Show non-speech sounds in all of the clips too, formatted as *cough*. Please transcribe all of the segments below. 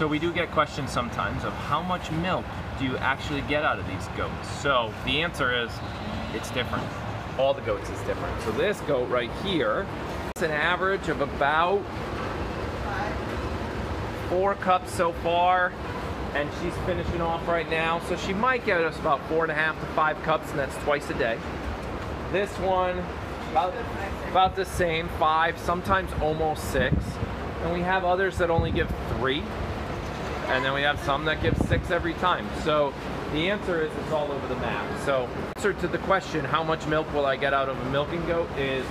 So we do get questions sometimes of how much milk do you actually get out of these goats? So the answer is it's different. All the goats is different. So this goat right here, it's an average of about four cups so far and she's finishing off right now. So she might get us about four and a half to five cups and that's twice a day. This one, about, about the same, five, sometimes almost six. And we have others that only give three. And then we have some that give six every time. So the answer is it's all over the map. So answer to the question, how much milk will I get out of a milking goat is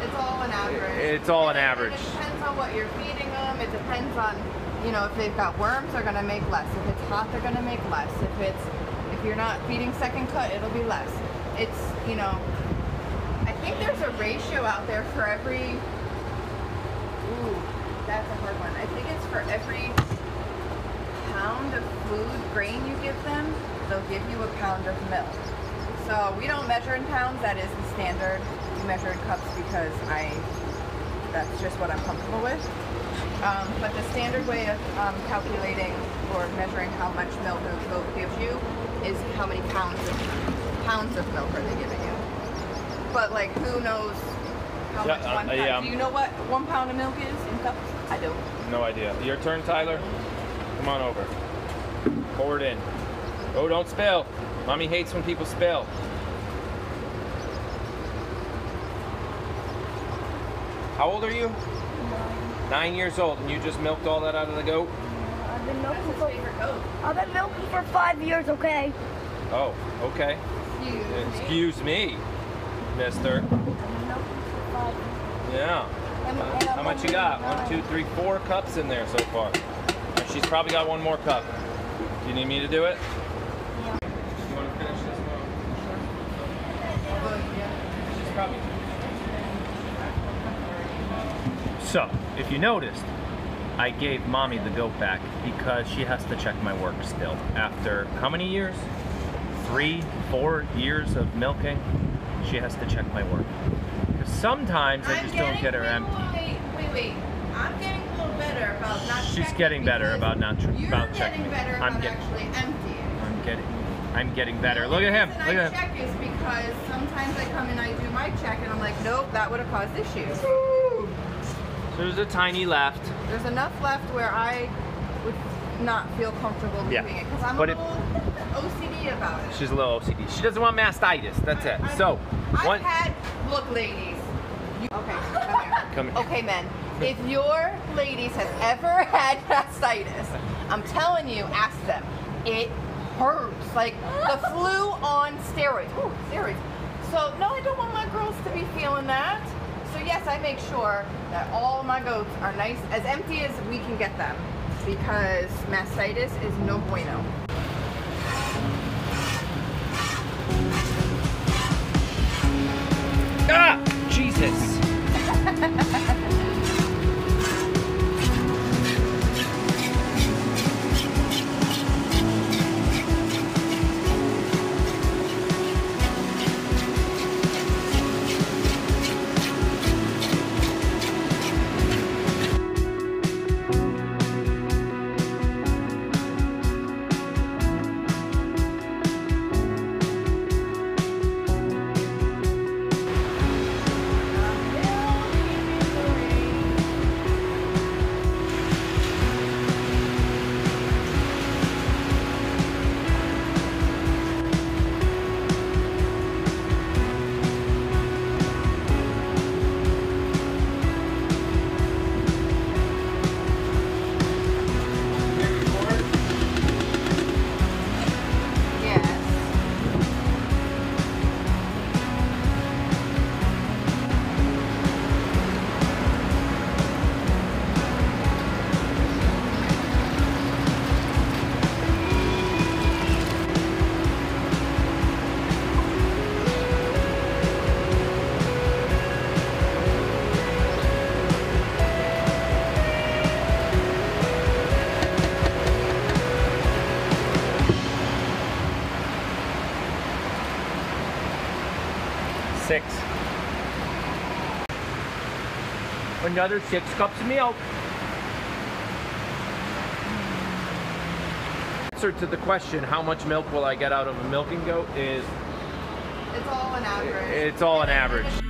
It's all an average. It's all an average. It depends on what you're feeding them. It depends on, you know, if they've got worms, they're gonna make less. If it's hot, they're gonna make less. If it's, if you're not feeding second cut, it'll be less. It's, you know, I think there's a ratio out there for every. Ooh, that's a hard one. I think it's for every pound of food grain you give them, they'll give you a pound of milk. So we don't measure in pounds, that is the standard. We measure in cups because I, that's just what I'm comfortable with. Um, but the standard way of um, calculating or measuring how much milk a goat gives you is how many pounds of pounds of milk are they giving you. But like, who knows how Yeah, much one uh, pound? yeah, Do you know what one pound of milk is in cups? I don't. no idea. Your turn, Tyler. Come on over. Pour it in. Oh, don't spill. Mommy hates when people spill. How old are you? Nine years old, and you just milked all that out of the goat? I've been milking his for favorite goat. I've been milking for five years, okay? Oh, okay. Excuse me. Excuse me, mister. I've been milking for five years. Yeah. And- and how much you got? nine. One, two, three, four cups in there so far. And she's probably got one more cup. Do you need me to do it? Yeah. You want to finish this one? She's probably. So, if you noticed, I gave mommy the goat back because she has to check my work still. After how many years? Three, four years of milking, she has to check my work. 'Cause sometimes I I'm just don't get her a empty. Wait, wait, wait. I'm getting a little better about not She's getting better about not tr- You're about checking getting better I'm about get- actually emptying. I'm getting, I'm getting better. Look at him. Look I at him. check is because sometimes I come and I do my check and I'm like, nope, that would have caused issues. There's a tiny left. There's enough left where I would not feel comfortable Yeah. doing it because I'm But a it- little OCD about it. She's a little OCD. She doesn't want mastitis. That's it. I- So, I've one. had look, ladies. You, okay, come here. *laughs* Come here. Okay, men. If your ladies have ever had mastitis, I'm telling you, ask them. It hurts like the *laughs* flu on steroids. Ooh, steroids. So no, I don't want my girls to be feeling that. So yes, I make sure that all my goats are nice, as empty as we can get them, because mastitis is no bueno. another six cups of milk. Answer to the question, how much milk will I get out of a milking goat is... It's all an average. It's all an average.